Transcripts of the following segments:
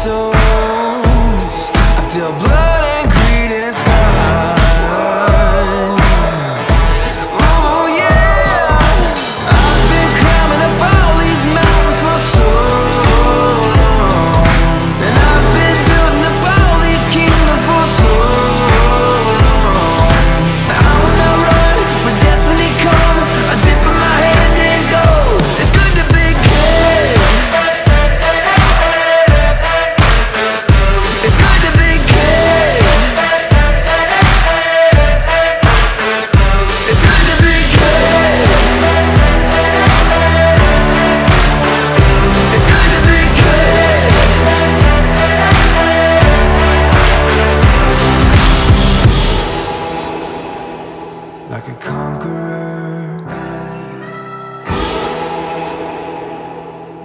so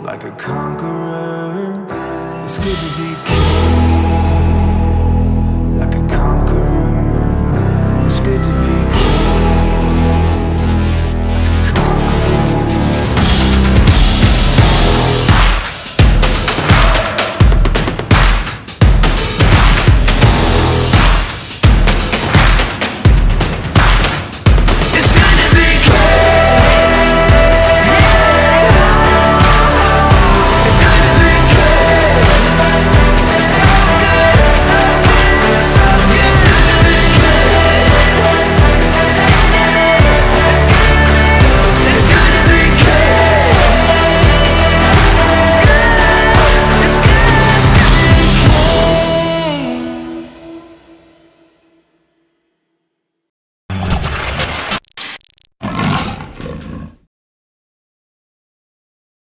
like a conqueror. It's good to be.